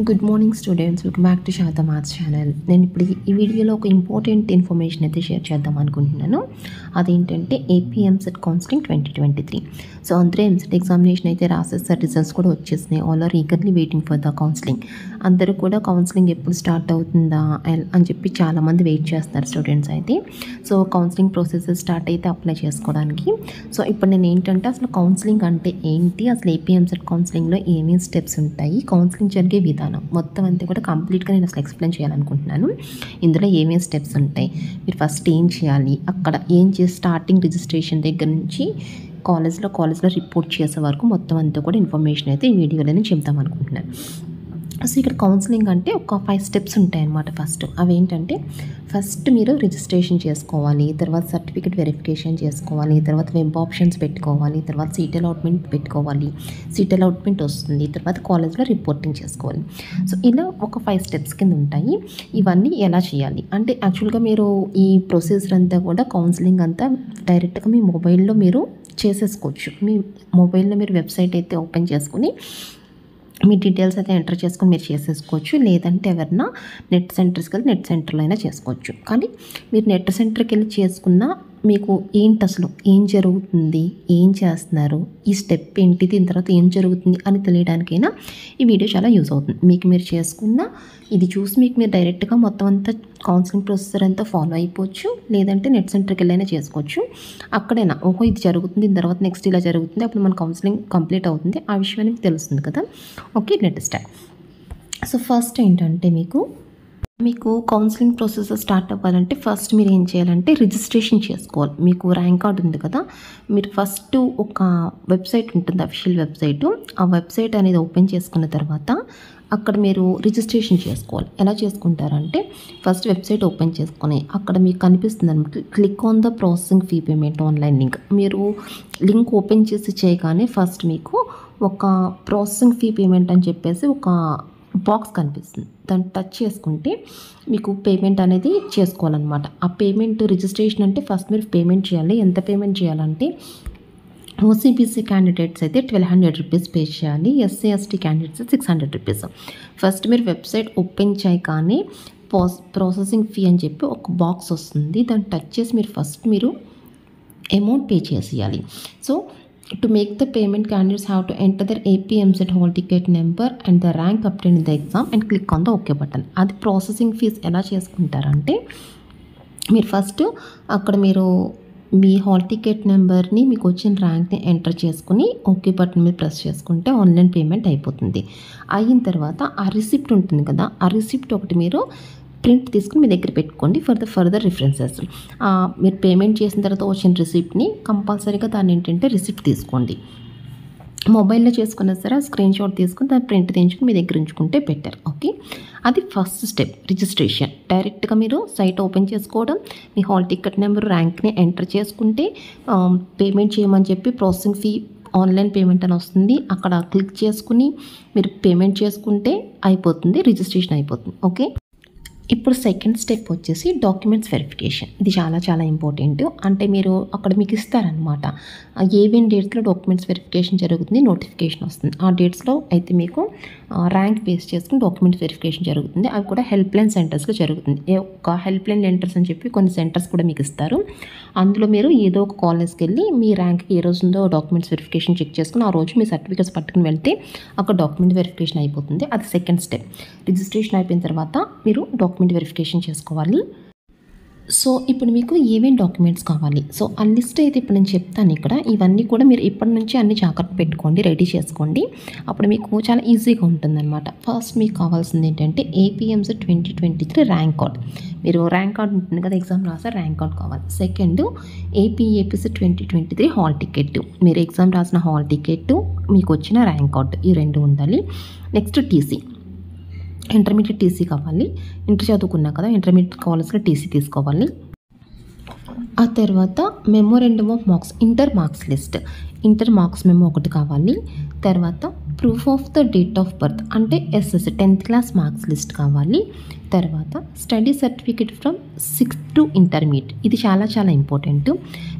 Good morning students welcome back to Sharada maths channel నేను ఇప్పుడు ఈ వీడియోలో ఒక ఇంపార్టెంట్ ఇన్ఫర్మేషన్ అయితే షేర్ చేద్దాం అనుకుంటున్నాను. అదేంటంటే AP EAMCET counselling twenty twenty three so అందరూ ఎంసెట్ ఎగ్జామినేషన్ అయితే రాసేస్తారు రిజల్ట్స్ కూడా వచ్చేసినాయి. All are eagerly waiting for the counselling అందరూ కూడా కౌన్సిలింగ్ ఎప్పుడు స్టార్ట్ అవుతుందా అని చెప్పి చాలామంది వెయిట్ చేస్తున్నారు స్టూడెంట్స్ అయితే. సో కౌన్సిలింగ్ ప్రాసెస్ స్టార్ట్ అయితే అప్లై చేసుకోవడానికి. సో ఇప్పుడు నేను ఏంటంటే అసలు కౌన్సిలింగ్ అంటే ఏంటి? అసలు ఏపీఎంసెట్ కౌన్సిలింగ్లో ఏమేమి స్టెప్స్ ఉంటాయి? కౌన్సిలింగ్ జరిగే విధానం మొత్తం అంతా కూడా కంప్లీట్గా నేను అసలు ఎక్స్ప్లెయిన్ చేయాలనుకుంటున్నాను. ఇందులో ఏమేమి స్టెప్స్ ఉంటాయి? మీరు ఫస్ట్ ఏం చేయాలి? అక్కడ ఏం చేసి స్టార్టింగ్ రిజిస్ట్రేషన్ దగ్గర నుంచి కాలేజ్లో కాలేజ్లో రిపోర్ట్ చేసే వరకు మొత్తం అంతా కూడా ఇన్ఫర్మేషన్ అయితే ఈ వీడియోలో నేను చెప్తాం అనుకుంటున్నాను. సో ఇక్కడ కౌన్సిలింగ్ అంటే ఒక ఫైవ్ స్టెప్స్ ఉంటాయి అన్నమాట ఫస్ట్. అవి ఏంటంటే ఫస్ట్ మీరు రిజిస్ట్రేషన్ చేసుకోవాలి తర్వాత సర్టిఫికేట్ వెరిఫికేషన్ చేసుకోవాలి తర్వాత వెబ్ ఆప్షన్స్ పెట్టుకోవాలి తర్వాత సీట్ అలాట్మెంట్ పెట్టుకోవాలి. సీట్ అలాట్మెంట్ వస్తుంది తర్వాత కాలేజ్లో రిపోర్టింగ్ చేసుకోవాలి. సో ఇలా ఒక ఫైవ్ స్టెప్స్ కింద ఉంటాయి. ఇవన్నీ ఎలా చేయాలి? అంటే యాక్చువల్గా మీరు ఈ ప్రొసీజర్ అంతా కూడా కౌన్సిలింగ్ అంతా డైరెక్ట్గా మీ మొబైల్లో మీరు చేసేసుకోవచ్చు. మీ మొబైల్లో మీరు వెబ్సైట్ అయితే ఓపెన్ చేసుకుని మీ డీటెయిల్స్ అయితే ఎంటర్ చేసుకొని మీరు చేసేసుకోవచ్చు. లేదంటే ఎవరన్నా నెట్ సెంటర్స్కి వెళ్ళి నెట్ సెంటర్లో అయినా చేసుకోవచ్చు. కానీ మీరు నెట్ సెంటర్కి వెళ్ళి చేసుకున్న మీకు ఏంటి అసలు ఏం జరుగుతుంది? ఏం చేస్తున్నారు? ఈ స్టెప్ ఏంటి? దీని తర్వాత ఏం జరుగుతుంది? అని తెలియడానికైనా ఈ వీడియో చాలా యూజ్ అవుతుంది. మీకు మీరు చేసుకున్న ఇది చూసి మీకు మీరు డైరెక్ట్గా మొత్తం అంతా కౌన్సిలింగ్ ప్రొసెసర్ అంతా ఫాలో అయిపోవచ్చు. లేదంటే నెట్ సెంటర్కి వెళ్ళైనా చేసుకోవచ్చు. అక్కడైనా ఓహో ఇది జరుగుతుంది. దీని తర్వాత నెక్స్ట్ ఇలా జరుగుతుంది. అప్పుడు మన కౌన్సిలింగ్ కంప్లీట్ అవుతుంది. ఆ విషయం మీకు తెలుస్తుంది కదా? Okay let start so first ఏంటంటే మీకు మీకు కౌన్సిలింగ్ ప్రాసెస్ స్టార్ట్ అవ్వాలంటే ఫస్ట్ మీరు ఏం చేయాలంటే రిజిస్ట్రేషన్ చేసుకోవాలి. మీకు ర్యాంక్ కార్డ్ ఉంది కదా మీరు ఫస్ట్ ఒక వెబ్సైట్ ఉంటుంది అఫీషియల్ వెబ్సైట్ ఆ వెబ్సైట్ అనేది ఓపెన్ చేసుకున్న తర్వాత అక్కడ మీరు రిజిస్ట్రేషన్ చేసుకోవాలి. ఎలా చేసుకుంటారంటే ఫస్ట్ వెబ్సైట్ ఓపెన్ చేసుకొని అక్కడ మీకు కనిపిస్తుంది అనమాట click on the processing fee payment online link మీరు లింక్ ఓపెన్ చేసి చేయగానే ఫస్ట్ మీకు ఒక ప్రాసెసింగ్ ఫీ పేమెంట్ అని చెప్పేసి ఒక బాక్స్ కనిపిస్తుంది. దాన్ని టచ్ చేసుకుంటే మీకు పేమెంట్ అనేది చేసుకోవాలన్నమాట. ఆ పేమెంట్ రిజిస్ట్రేషన్ అంటే ఫస్ట్ మీరు పేమెంట్ చేయాలి. ఎంత పేమెంట్ చేయాలంటే ఓసీబీసీ క్యాండిడేట్స్ అయితే ట్వెల్వ్ హండ్రెడ్ రూపీస్ పే చేయాలి. SC ST candidates six hundred rupees. First మీరు వెబ్సైట్ ఓపెన్ చేయగానే పాస్ ప్రాసెసింగ్ ఫీ అని చెప్పి ఒక బాక్స్ వస్తుంది. దాన్ని టచ్ చేసి మీరు ఫస్ట్ మీరు అమౌంట్ పే చేసేయాలి. So to make the payment candidates have to enter their AP EAMCET hall ticket number and the rank obtain the exam and click on the okay button అది processing fees ఎలా చేసుకుంటారంటే మీరు first అక్కడ మీరు మీ hall ticket నెంబర్ని మీకు వచ్చిన ర్యాంక్ని ఎంటర్ చేసుకుని ఓకే బటన్ మీద ప్రెస్ చేసుకుంటే ఆన్లైన్ పేమెంట్ అయిపోతుంది. అయిన తర్వాత ఆ రిసిప్ట్ ఉంటుంది కదా ఆ రిసిప్ట్ ఒకటి మీరు ప్రింట్ తీసుకుని మీ దగ్గర పెట్టుకోండి ఫర్ ద ఫర్దర్ రిఫరెన్సెస్ మీరు పేమెంట్ చేసిన తర్వాత వచ్చిన రిసిప్ట్ని కంపల్సరీగా దాన్ని ఏంటంటే రిసిప్ట్ తీసుకోండి. మొబైల్లో చేసుకున్నా సరే స్క్రీన్ షాట్ తీసుకుని దాన్ని ప్రింట్ తీసుకుని మీ దగ్గర ఉంచుకుంటే బెటర్ ఓకే అది ఫస్ట్ స్టెప్ రిజిస్ట్రేషన్ డైరెక్ట్గా మీరు సైట్ ఓపెన్ చేసుకోవడం మీ హాల్ టికెట్ నెంబర్ ర్యాంక్ని ఎంటర్ చేసుకుంటే పేమెంట్ చేయమని చెప్పి ప్రాసెసింగ్ ఫీ ఆన్లైన్ పేమెంట్ అని వస్తుంది. అక్కడ క్లిక్ చేసుకుని మీరు పేమెంట్ చేసుకుంటే అయిపోతుంది రిజిస్ట్రేషన్ అయిపోతుంది. ఓకే ఇప్పుడు సెకండ్ స్టెప్ వచ్చేసి డాక్యుమెంట్స్ వెరిఫికేషన్ ఇది చాలా చాలా ఇంపార్టెంట్ అంటే మీరు అక్కడ మీకు ఇస్తారనమాట ఏవేం డేట్స్లో డాక్యుమెంట్స్ వెరిఫికేషన్ జరుగుతుంది నోటిఫికేషన్ వస్తుంది. ఆ డేట్స్లో అయితే మీకు ర్యాంక్ బేస్ చేసుకుని డాక్యుమెంట్స్ వెరిఫికేషన్ జరుగుతుంది. అవి కూడా హెల్ప్ లైన్ సెంటర్స్లో జరుగుతుంది. ఏ ఒక హెల్ప్ లైన్ సెంటర్స్ అని చెప్పి కొన్ని సెంటర్స్ కూడా మీకు ఇస్తారు. అందులో మీరు ఏదో ఒక కాలేజ్కి వెళ్ళి మీ ర్యాంక్కి ఏ రోజు ఉందో డాక్యుమెంట్స్ వెరిఫికేషన్ చెక్ చేసుకుని ఆ రోజు మీ సర్టిఫికేట్స్ పట్టుకుని వెళ్తే అక్కడ డాక్యుమెంట్ వెరిఫికేషన్ అయిపోతుంది. అది సెకండ్ స్టెప్ రిజిస్ట్రేషన్ అయిపోయిన తర్వాత మీరు డాక్యుమెంట్ వెరిఫికేషన్ చేసుకోవాలి. సో ఇప్పుడు మీకు ఏమేమి డాక్యుమెంట్స్ కావాలి? సో ఆ లిస్ట్ అయితే ఇప్పుడు నేను చెప్తాను ఇక్కడ. ఇవన్నీ కూడా మీరు ఇప్పటి నుంచి అన్ని జాగ్రత్త పెట్టుకోండి రెడీ చేసుకోండి. అప్పుడు మీకు చాలా ఈజీగా ఉంటుందన్నమాట. ఫస్ట్ మీకు కావాల్సింది ఏంటంటే AP EAMCET twenty twenty three rank card. మీరు ర్యాంక్ కార్డ్ ఉంటుంది కదా ఎగ్జామ్ రాస్తే ర్యాంక్ కార్డ్ కావాలి. Second ఏపీఏపీఎస్ twenty twenty three hall ticket. మీరు ఎగ్జామ్ రాసిన హాల్ టికెట్ మీకు వచ్చిన ర్యాంక్ కార్డ్. ఈ రెండు ఉండాలి. నెక్స్ట్ టీసీ ఇంటర్మీడియట్ టీసీ కావాలి. ఇంటర్ చదువుకున్నా కదా ఇంటర్మీడియట్ కాలేజ్లో టీసీ తీసుకోవాలి. ఆ తర్వాత memorandum of marks inter marks list inter marks memo ఒకటి కావాలి. తర్వాత proof of the date of birth అంటే S S tenth class marks list కావాలి. తర్వాత study certificate from sixth to intermediate ఇది చాలా చాలా ఇంపార్టెంట్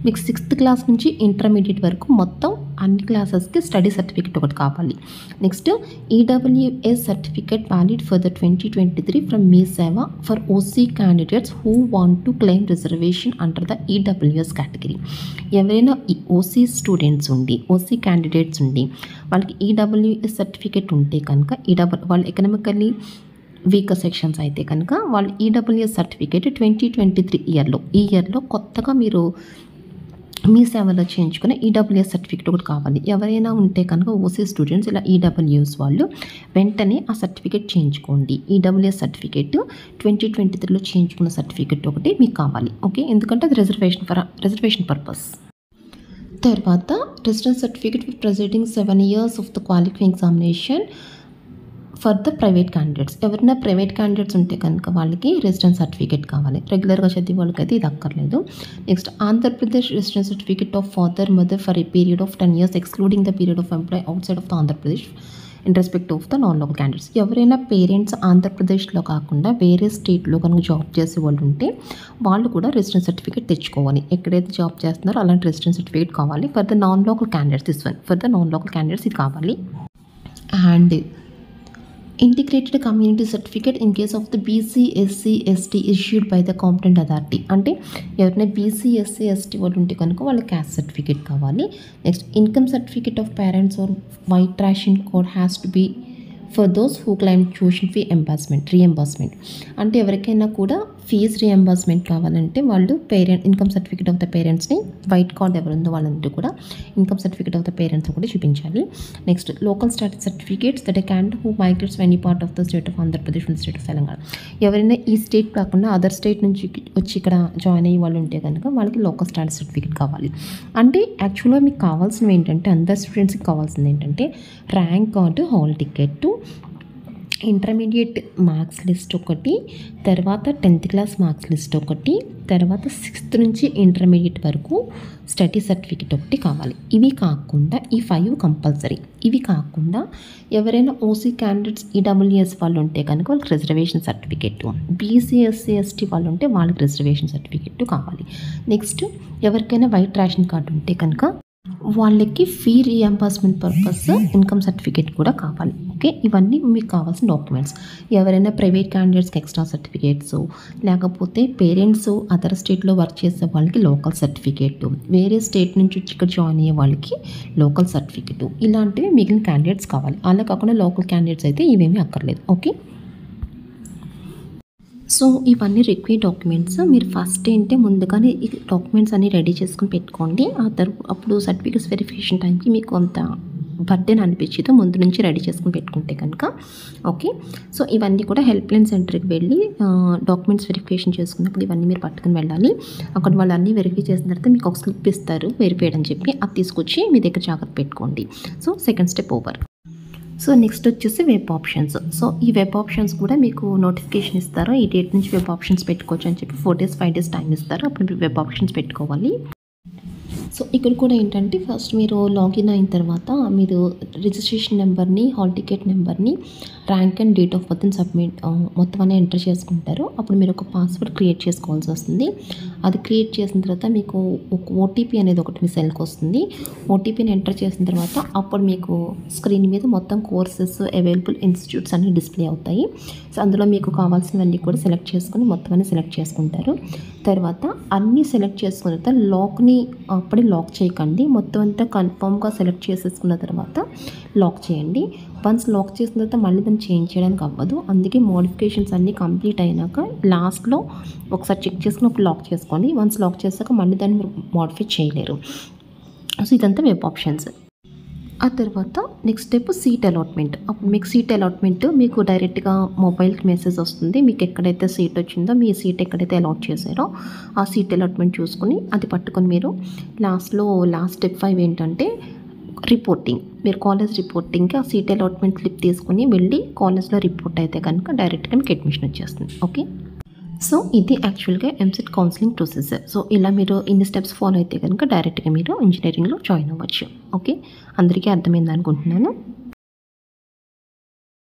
మీకు సిక్స్త్ క్లాస్ నుంచి ఇంటర్మీడియట్ వరకు మొత్తం అన్ని క్లాసెస్కి స్టడీ సర్టిఫికేట్ ఒకటి కావాలి. Next EWS certificate valid for the twenty twenty three from Mee Seva for OC candidates who want to claim reservation under the EWS category ఎవరైనా ఈ ఓసీ స్టూడెంట్స్ ఉండి ఓసీ క్యాండిడేట్స్ ఉండి వాళ్ళకి ఈడబ్ల్యూఎస్ సర్టిఫికేట్ ఉంటే కనుక EW వాళ్ళు economically weaker sections అయితే కనుక వాళ్ళు EWS certificate twenty twenty three ఇయర్లో ఈ ఇయర్లో కొత్తగా మీరు మీ సేవలో చేయించుకునే ఈడబ్ల్యూఎస్ సర్టిఫికేట్ ఒకటి కావాలి. ఎవరైనా ఉంటే కనుక ఓసీ స్టూడెంట్స్ ఇలా ఈడబ్ల్యూఎస్ వాళ్ళు వెంటనే ఆ సర్టిఫికేట్ చేయించుకోండి. ఈడబ్ల్యూఎస్ సర్టిఫికేట్ ట్వంటీ ట్వంటీ త్రీలో చేయించుకున్న సర్టిఫికేట్ ఒకటి మీకు కావాలి. ఓకే ఎందుకంటే అది రిజర్వేషన్ ఫర్ రిజర్వేషన్ పర్పస్ తర్వాత residence certificate for preceding seven years of the qualify examination for the private candidates. ఎవరైనా ప్రైవేట్ క్యాండిడేట్స్ ఉంటే కనుక వాళ్ళకి రెసిడెన్స్ సర్టిఫికేట్ కావాలి. రెగ్యులర్గా చదివే వాళ్ళకైతే ఇది అక్కర్లేదు. Next Andhra Pradesh residence certificate of father mother for a period of ten years excluding the period of employ outside of the Andhra Pradesh in respect of the non local candidates. ఎవరైనా parents ఆంధ్రప్రదేశ్లో కాకుండా వేరే స్టేట్లో కనుక job చేసే వాళ్ళు ఉంటే వాళ్ళు కూడా రెసిడెన్స్ సర్టిఫికేట్ తెచ్చుకోవాలి. ఎక్కడైతే జాబ్ చేస్తున్నారో అలాంటి రెసిడెన్స్ సర్టిఫికేట్ కావాలి. For the non local candidates is one for the non local candidates ఇది కావాలి. And integrated community certificate in case of the BC SC ST issued by the competent authority అంటే ఎవరైనా BC SC ST వాళ్ళు ఉంటే కనుక వాళ్ళ caste certificate కావాలి. Next income certificate of parents or white ration code has to be for those who claim tuition fee embossment reimbursement అంటే ఎవరికైనా కూడా ఫీజ్ రియంబర్స్మెంట్ కావాలంటే వాళ్ళు parent income certificate of the పేరెంట్స్ని వైట్ కార్డ్ ఎవరుందో వాళ్ళందరూ కూడా income certificate of the parents కూడా చూపించాలి. Next local stat certificates that can who migrates any part of the state of Andhra Pradesh and state of Telangana ఎవరైనా ఈ state కాకుండా other state నుంచి వచ్చి ఇక్కడ జాయిన్ అయ్యి వాళ్ళు ఉంటే కనుక వాళ్ళకి లోకల్ స్టాట్ సర్టిఫికేట్ కావాలి. అంటే యాక్చువల్గా మీకు కావాల్సినవి ఏంటంటే అందరు స్టూడెంట్స్కి కావాల్సింది ఏంటంటే rank card hall ticket intermediate marks list ఒకటి తర్వాత టెన్త్ క్లాస్ మార్క్స్ లిస్ట్ ఒకటి తర్వాత సిక్స్త్ నుంచి ఇంటర్మీడియట్ వరకు స్టడీ సర్టిఫికేట్ ఒకటి కావాలి. ఇవి కాకుండా ఈ ఫైవ్ కంపల్సరీ. ఇవి కాకుండా ఎవరైనా ఓసీ క్యాండిడేట్స్ ఈడబ్ల్యూఎస్ వాళ్ళు ఉంటే కనుక వాళ్ళకి రిజర్వేషన్ సర్టిఫికేట్ బీసీఎస్సీ ఎస్టీ వాళ్ళు ఉంటే వాళ్ళకి రిజర్వేషన్ సర్టిఫికేట్ కావాలి. నెక్స్ట్ ఎవరికైనా వైట్ రేషన్ కార్డు ఉంటే కనుక వాళ్ళకి fee reimbursement purpose income certificate కూడా కావాలి. ఓకే ఇవన్నీ మీకు కావాల్సిన డాక్యుమెంట్స్ ఎవరైనా ప్రైవేట్ క్యాండిడేట్స్కి ఎక్స్ట్రా సర్టిఫికేట్స్ లేకపోతే పేరెంట్స్ అదర్ స్టేట్లో వర్క్ చేసే వాళ్ళకి లోకల్ సర్టిఫికేట్ వేరే స్టేట్ నుంచి వచ్చి ఇక్కడ జాయిన్ అయ్యే వాళ్ళకి లోకల్ సర్టిఫికేట్ ఇలాంటివి మిగిలిన క్యాండిడేట్స్ కావాలి. అలా కాకుండా లోకల్ క్యాండిడేట్స్ అయితే ఇవేమీ అక్కర్లేదు. ఓకే? సో ఇవన్నీ రిక్వైర్ డాక్యుమెంట్స్ మీరు ఫస్ట్ ఏంటి ముందుగానే ఈ డాక్యుమెంట్స్ అన్ని రెడీ చేసుకుని పెట్టుకోండి. ఆ తర్వాత అప్పుడు సర్టిఫికేట్స్ వెరిఫికేషన్ టైంకి మీకు అంత బర్త్డే అనిపించేదో ముందు నుంచి రెడీ చేసుకుని పెట్టుకుంటే కనుక. ఓకే? సో ఇవన్నీ కూడా హెల్ప్ లైన్ సెంటర్కి వెళ్ళి డాక్యుమెంట్స్ వెరిఫికేషన్ చేసుకున్నప్పుడు ఇవన్నీ మీరు పట్టుకుని వెళ్ళాలి. అక్కడ వాళ్ళు అన్నీ వెరిఫై చేసిన తర్వాత మీకు ఒక స్లిప్ ఇస్తారు వెరిఫై అని చెప్పి. అది తీసుకొచ్చి మీ దగ్గర జాగ్రత్త పెట్టుకోండి. So second step over. So next వచ్చేసి వెబ్ ఆప్షన్స్. సో ఈ వెబ్ ఆప్షన్స్ కూడా మీకు నోటిఫికేషన్ ఇస్తారు. ఈ డేట్ నుంచి వెబ్ ఆప్షన్స్ పెట్టుకోవచ్చు అని చెప్పి four days five days time ఇస్తారు. అప్పుడు మీరు వెబ్ ఆప్షన్స్ పెట్టుకోవాలి. సో ఇక్కడ కూడా ఏంటంటే ఫస్ట్ మీరు లాగిన్ అయిన తర్వాత మీరు రిజిస్ట్రేషన్ నెంబర్ని హాల్ టికెట్ నెంబర్ని ర్యాంక్ అండ్ డేట్ ఆఫ్ బర్త్ని సబ్మిట్ మొత్తం అనే ఎంటర్ చేసుకుంటారు. అప్పుడు మీరు ఒక పాస్వర్డ్ క్రియేట్ చేసుకోవాల్సి వస్తుంది. అది క్రియేట్ చేసిన తర్వాత మీకు ఒక ఓటీపీ అనేది ఒకటి మీ సెల్కి వస్తుంది. ఓటీపీని ఎంటర్ చేసిన తర్వాత అప్పుడు మీకు స్క్రీన్ మీద మొత్తం కోర్సెస్ అవైలబుల్ ఇన్స్టిట్యూట్స్ అన్ని డిస్ప్లే అవుతాయి. సో అందులో మీకు కావాల్సినవన్నీ కూడా సెలెక్ట్ చేసుకుని మొత్తం అన్ని సెలెక్ట్ చేసుకుంటారు. తర్వాత అన్నీ సెలెక్ట్ చేసుకున్న తర్వాత లాక్ని అప్పుడే లాక్ చేయకండి. మొత్తం అంతా కన్ఫామ్గా సెలెక్ట్ చేసేసుకున్న తర్వాత లాక్ చేయండి. వన్స్ లాక్ చేసిన తర్వాత మళ్ళీ దాన్ని చేంజ్ చేయడానికి అవ్వదు. అందుకే మోడిఫికేషన్స్ అన్నీ కంప్లీట్ అయినాక లాస్ట్లో ఒకసారి చెక్ చేసుకుని ఒక లాక్ చేసుకోండి. వన్స్ లాక్ చేశాక మళ్ళీ దాన్ని మీరు మోడిఫై చేయలేరు. సో ఇదంతా వెబ్ ఆప్షన్స్ ఆ తర్వాత నెక్స్ట్ స్టెప్ సీట్ అలాట్మెంట్ అప్పుడు మీకు సీట్ అలాట్మెంట్ మీకు డైరెక్ట్గా మొబైల్కి మెసేజ్ వస్తుంది. మీకు ఎక్కడైతే సీట్ వచ్చిందో మీ సీట్ ఎక్కడైతే అలాట్ చేశారో ఆ సీట్ అలాట్మెంట్ చూసుకుని అది పట్టుకొని మీరు లాస్ట్లో లాస్ట్ స్టెప్ ఫైవ్ ఏంటంటే రిపోర్టింగ్ మీరు కాలేజ్ రిపోర్టింగ్కి ఆ సీట్ అలాట్మెంట్ స్లిప్ తీసుకుని వెళ్ళి కాలేజ్లో రిపోర్ట్ అయితే కనుక డైరెక్ట్గా మీకు అడ్మిషన్ వచ్చేస్తుంది. ఓకే సో ఇది యాక్చువల్గా ఎంసెట్ కౌన్సిలింగ్ ప్రొసెసర్ సో ఇలా మీరు ఇన్ని స్టెప్స్ ఫాలో అయితే కనుక డైరెక్ట్గా మీరు ఇంజనీరింగ్లో జాయిన్ అవ్వచ్చు. ఓకే అందరికీ అర్థమైంది అనుకుంటున్నాను.